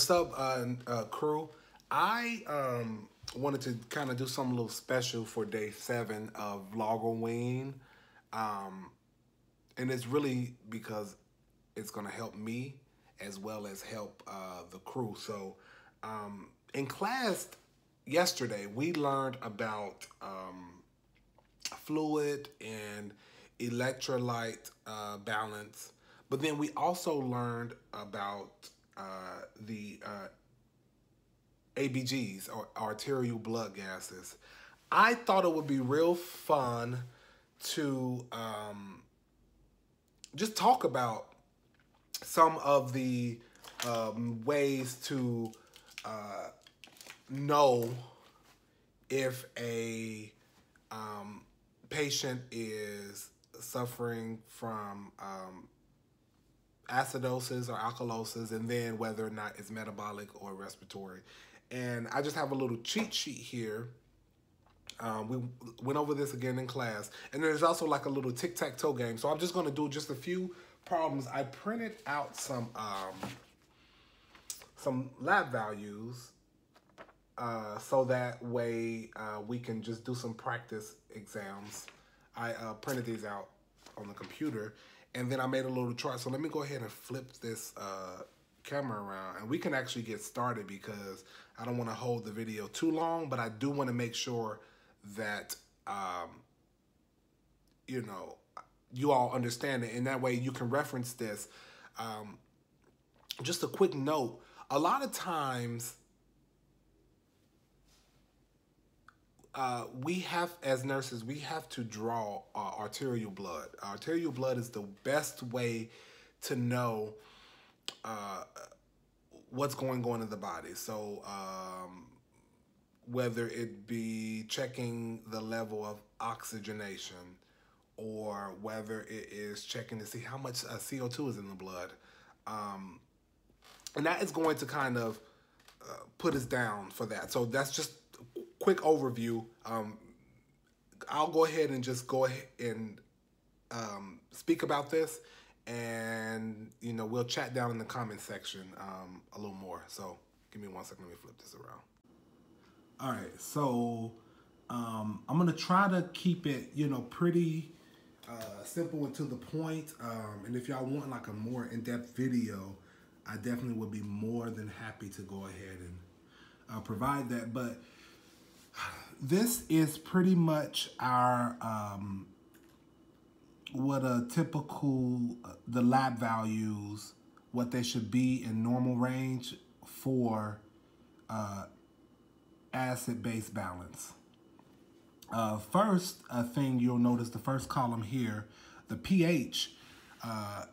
What's up, uh, uh, crew? I um, wanted to kind of do something a little special for day seven of Vlogoween. Um, and it's really because it's going to help me as well as help uh, the crew. So um, in class yesterday, we learned about um, fluid and electrolyte uh, balance. But then we also learned about uh, the uh, ABGs or arterial blood gases. I thought it would be real fun to um, just talk about some of the um, ways to uh, know if a um, patient is suffering from um, acidosis or alkalosis, and then whether or not it's metabolic or respiratory. And I just have a little cheat sheet here. Um, we went over this again in class. And there's also like a little tic-tac-toe game. So I'm just going to do just a few problems. I printed out some um, some lab values uh, so that way uh, we can just do some practice exams. I uh, printed these out on the computer and then I made a little chart. So let me go ahead and flip this uh, camera around and we can actually get started because I don't want to hold the video too long, but I do want to make sure that, um, you know, you all understand it. And that way you can reference this. Um, just a quick note, a lot of times uh, we have, as nurses, we have to draw uh, arterial blood. Arterial blood is the best way to know uh, what's going on in the body. So um, whether it be checking the level of oxygenation or whether it is checking to see how much uh, CO2 is in the blood. Um, and that is going to kind of uh, put us down for that. So that's just quick overview. Um, I'll go ahead and just go ahead and um, speak about this, and you know we'll chat down in the comment section um, a little more. So give me one second. Let me flip this around. All right, so um, I'm gonna try to keep it, you know, pretty uh, simple and to the point. Um, and if y'all want like a more in-depth video, I definitely would be more than happy to go ahead and uh, provide that. But this is pretty much our um, what a typical uh, the lab values what they should be in normal range for uh, acid-base balance. Uh, first uh, thing you'll notice the first column here, the pH. Uh,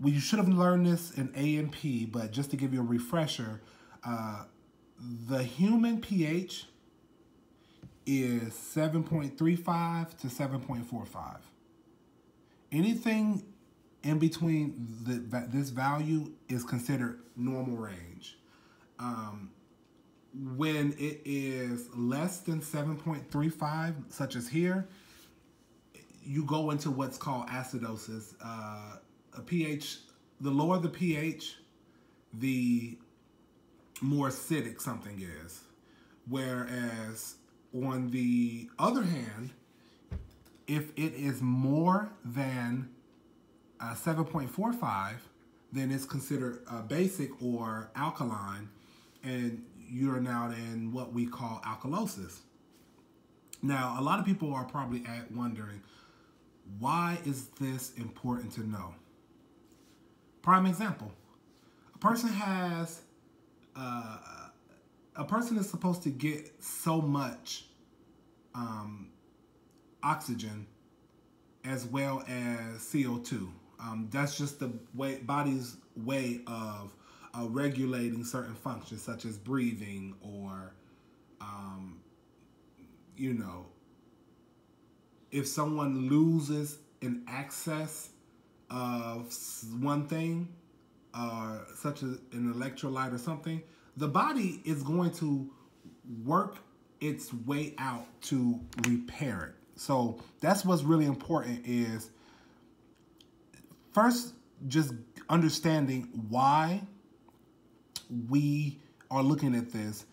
well, you should have learned this in A&P, but just to give you a refresher, uh, the human pH is 7.35 to 7.45. Anything in between the, this value is considered normal range. Um, when it is less than 7.35, such as here, you go into what's called acidosis. Uh, a pH, the lower the pH, the more acidic something is. Whereas on the other hand, if it is more than uh, 7.45, then it's considered uh, basic or alkaline, and you're now in what we call alkalosis. Now, a lot of people are probably at wondering, why is this important to know? Prime example, a person has uh, a person is supposed to get so much um, oxygen as well as CO2. Um, that's just the way body's way of uh, regulating certain functions such as breathing or, um, you know, if someone loses an access of one thing, uh, such as an electrolyte or something, the body is going to work its way out to repair it. So that's what's really important is first just understanding why we are looking at this,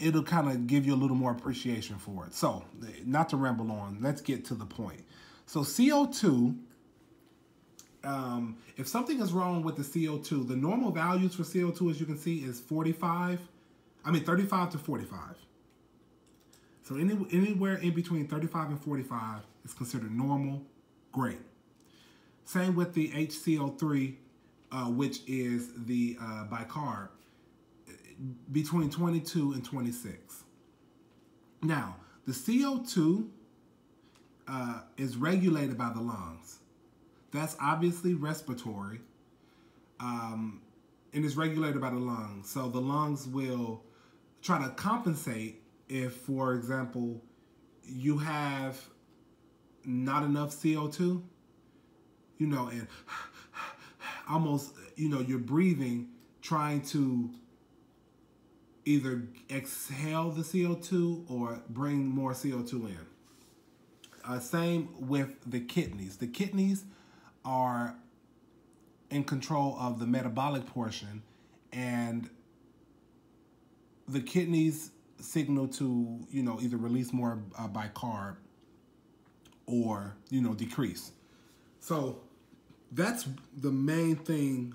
it'll kind of give you a little more appreciation for it. So, not to ramble on, let's get to the point. So, CO2, um, if something is wrong with the CO2, the normal values for CO2, as you can see, is 45, I mean 35 to 45. So any, anywhere in between 35 and 45 is considered normal, great. Same with the HCO3, uh, which is the uh, bicarb, between 22 and 26. Now, the CO2 uh, is regulated by the lungs. That's obviously respiratory, um, and is regulated by the lungs. So the lungs will try to compensate if, for example, you have not enough CO2, you know, and almost, you know, you're breathing, trying to either exhale the CO2 or bring more CO2 in. Uh, same with the kidneys. The kidneys are in control of the metabolic portion, and the kidneys signal to you know either release more uh, bicarb or you know decrease. So that's the main thing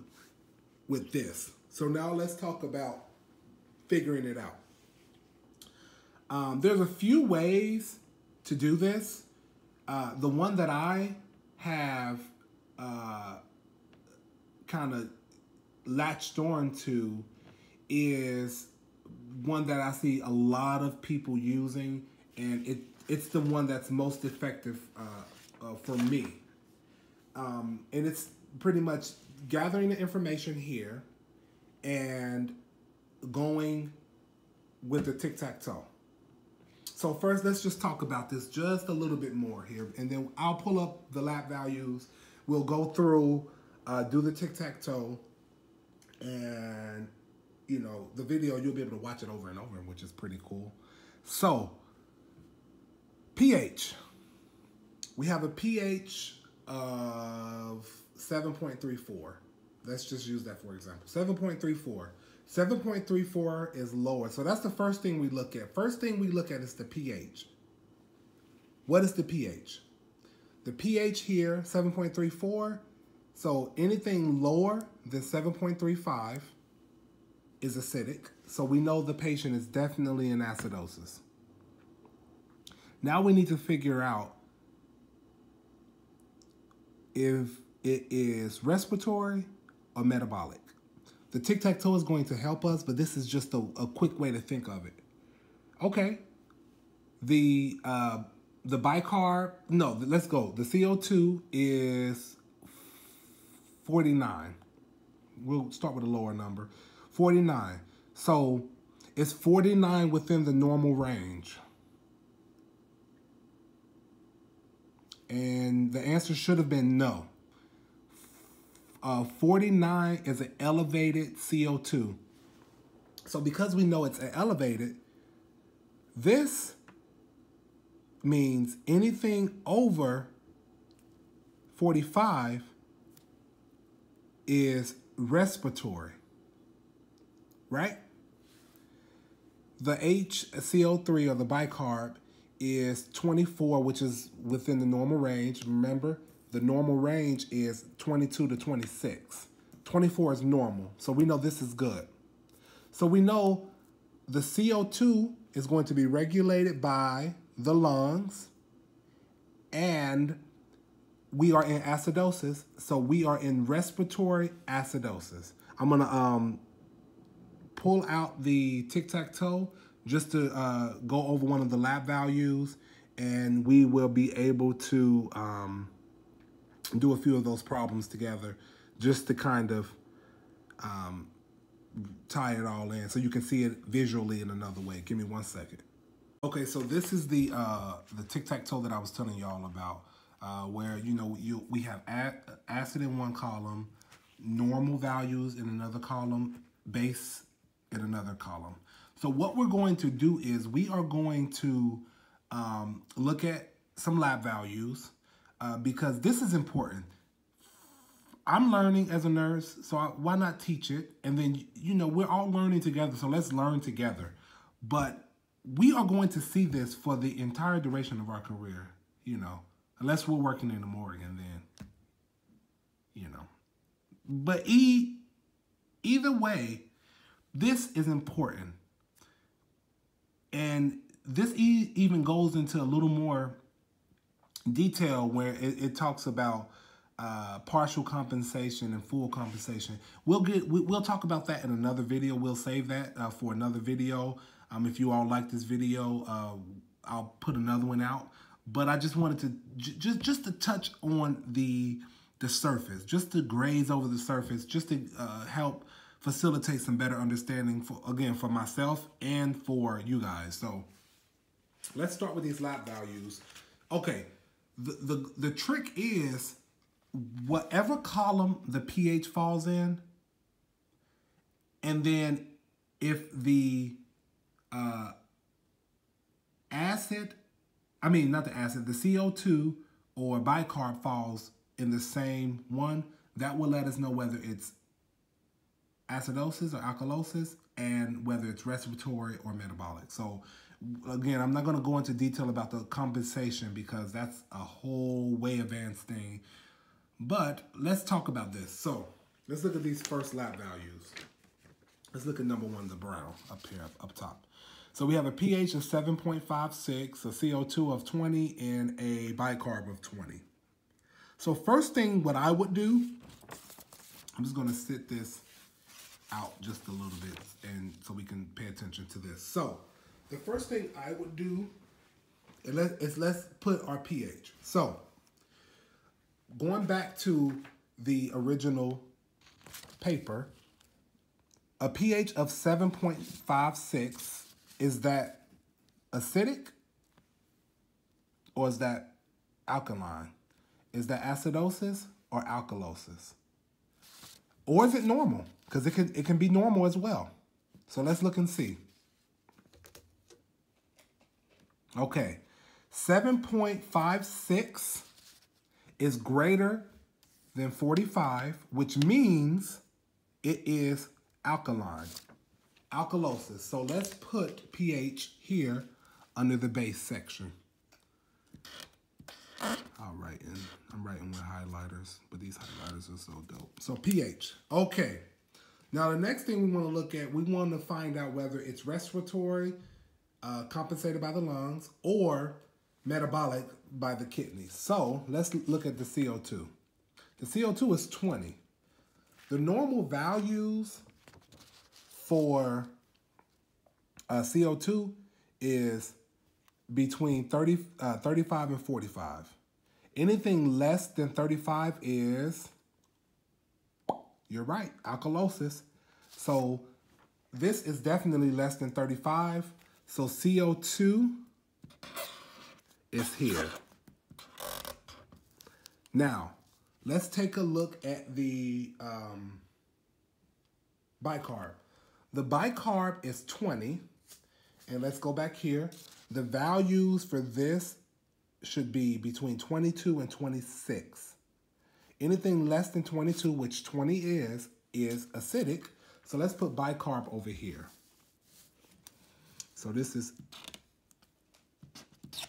with this. So now let's talk about figuring it out. Um, there's a few ways to do this. Uh, the one that I have uh, kind of latched on to is one that I see a lot of people using, and it it's the one that's most effective uh, uh, for me. Um, and it's pretty much gathering the information here and going with the tic tac toe. So first, let's just talk about this just a little bit more here, and then I'll pull up the lab values. We'll go through, uh, do the tic tac toe, and you know the video. You'll be able to watch it over and over, which is pretty cool. So pH, we have a pH of 7.34. Let's just use that for example. 7.34. 7.34 is lower. So that's the first thing we look at. First thing we look at is the pH. What is the pH? The pH here, 7.34. So anything lower than 7.35 is acidic. So we know the patient is definitely in acidosis. Now we need to figure out if it is respiratory or metabolic. The tic-tac-toe is going to help us, but this is just a, a quick way to think of it. Okay. The uh, the bicarb, no, let's go. The CO2 is 49. We'll start with a lower number. 49. So it's 49 within the normal range. And the answer should have been no. Uh, 49 is an elevated CO2. So because we know it's elevated, this means anything over 45 is respiratory, right? The HCO3 or the bicarb is 24, which is within the normal range. Remember, the normal range is 22 to 26. 24 is normal, so we know this is good. So we know the CO2 is going to be regulated by the lungs, and we are in acidosis, so we are in respiratory acidosis. I'm gonna um, pull out the tic-tac-toe just to uh, go over one of the lab values and we will be able to um, do a few of those problems together just to kind of um, tie it all in so you can see it visually in another way. Give me one second. Okay, so this is the uh, the tic-tac-toe that I was telling y'all about uh, where, you know, you we have acid in one column, normal values in another column, base in another column. So what we're going to do is we are going to um, look at some lab values uh, because this is important. I'm learning as a nurse, so I, why not teach it? And then, you know, we're all learning together, so let's learn together. But we are going to see this for the entire duration of our career, you know, unless we're working in the morgue and then, you know. But e, either way, this is important. And this e even goes into a little more detail where it, it talks about uh, partial compensation and full compensation. We'll get we, will talk about that in another video. We'll save that uh, for another video. Um, if you all like this video, uh, I'll put another one out. But I just wanted to just just to touch on the the surface, just to graze over the surface, just to uh, help facilitate some better understanding for again for myself and for you guys. So let's start with these lab values. Okay, the the the trick is whatever column the pH falls in, and then if the uh, acid, I mean, not the acid, the CO2 or bicarb falls in the same one, that will let us know whether it's acidosis or alkalosis and whether it's respiratory or metabolic. So again, I'm not going to go into detail about the compensation because that's a whole way advanced thing. But let's talk about this. So let's look at these first lab values. Let's look at number one, the brown up here, up top. So we have a pH of 7.56, a CO2 of 20, and a bicarb of 20. So first thing, what I would do, I'm just to sit this out just a little bit and so we can pay attention to this. So the first thing I would do let, is let's put our pH. So going back to the original paper, a pH of 7.56 is that acidic or is that alkaline? Is that acidosis or alkalosis? Or is it normal? Because it can, it can be normal as well. So let's look and see. Okay, 7.56 is greater than 45, which means it is alkaline alkalosis. So let's put pH here under the base section. Write in, I'm writing with highlighters, but these highlighters are so dope. So pH, okay. Now the next thing we wanna look at, we wanna find out whether it's respiratory, uh, compensated by the lungs, or metabolic by the kidneys. So let's look at the CO2. The CO2 is 20. The normal values for uh, CO2 is between 30, uh, 35 and 45. Anything less than 35 is, you're right, alkalosis. So this is definitely less than 35. So CO2 is here. Now, let's take a look at the um, bicarb. The bicarb is 20. And let's go back here. The values for this should be between 22 and 26. Anything less than 22, which 20 is, is acidic. So let's put bicarb over here. So this is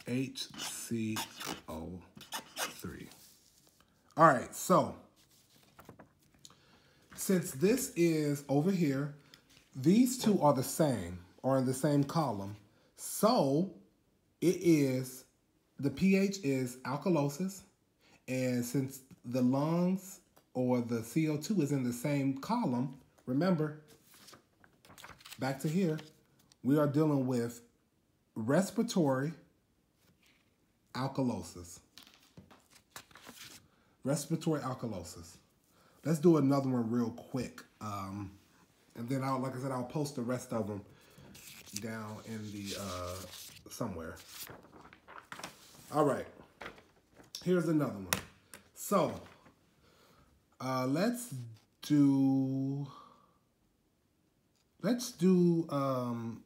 HCO3. All right, so since this is over here, these two are the same, or in the same column. So it is, the pH is alkalosis. And since the lungs or the CO2 is in the same column, remember, back to here, we are dealing with respiratory alkalosis. Respiratory alkalosis. Let's do another one real quick. Um, and then I'll, like I said, I'll post the rest of them down in the, uh, somewhere. All right. Here's another one. So, uh, let's do, let's do, um,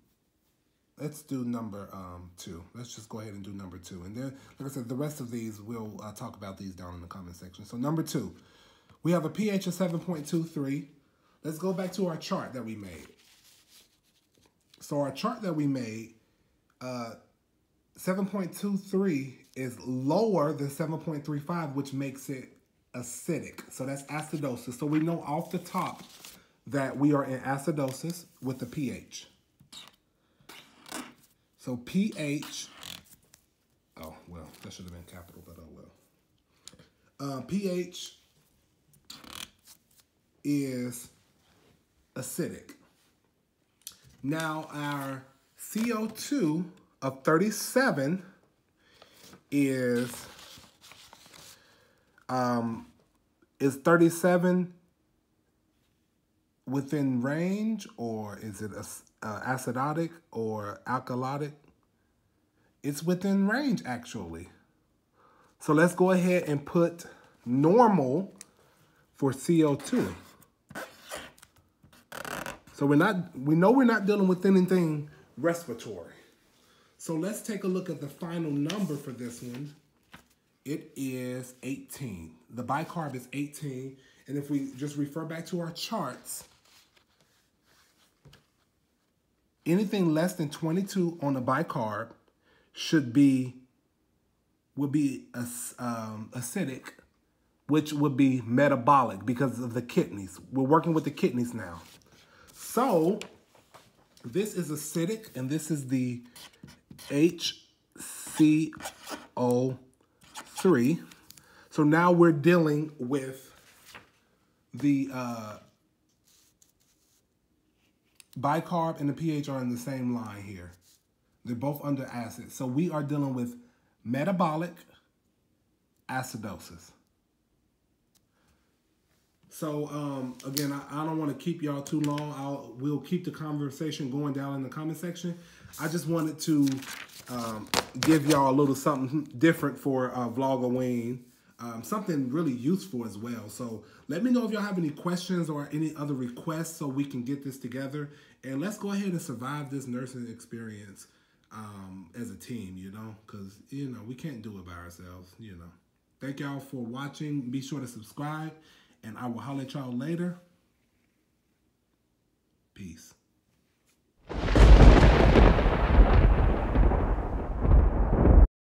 let's do number um, two. Let's just go ahead and do number two. And then, like I said, the rest of these, we'll uh, talk about these down in the comment section. So number two, We have a pH of 7.23. Let's go back to our chart that we made. So our chart that we made, uh, 7.23 is lower than 7.35, which makes it acidic. So that's acidosis. So we know off the top that we are in acidosis with the pH. So pH, oh, well, that should have been capital, but oh well. Uh, pH is acidic. Now our CO2 of 37 is um, is 37 within range or is it uh, acidotic or alkalotic? It's within range actually. So let's go ahead and put normal for CO2. So we're not, we know we're not dealing with anything respiratory. So let's take a look at the final number for this one. It is 18. The bicarb is 18. And if we just refer back to our charts, anything less than 22 on the bicarb should be, would be um, acidic, which would be metabolic because of the kidneys. We're working with the kidneys now. So this is acidic and this is the HCO3. So now we're dealing with the uh, bicarb and the pH are in the same line here. They're both under acid. So we are dealing with metabolic acidosis. So um, again, I, I don't want to keep y'all too long. I'll we'll keep the conversation going down in the comment section. I just wanted to um, give y'all a little something different for uh, Vlogoween. Um, something really useful as well. So let me know if y'all have any questions or any other requests so we can get this together. And let's go ahead and survive this nursing experience um, as a team, you know, because, you know, we can't do it by ourselves, you know. Thank y'all for watching. Be sure to subscribe and I will holler at y'all later. Peace.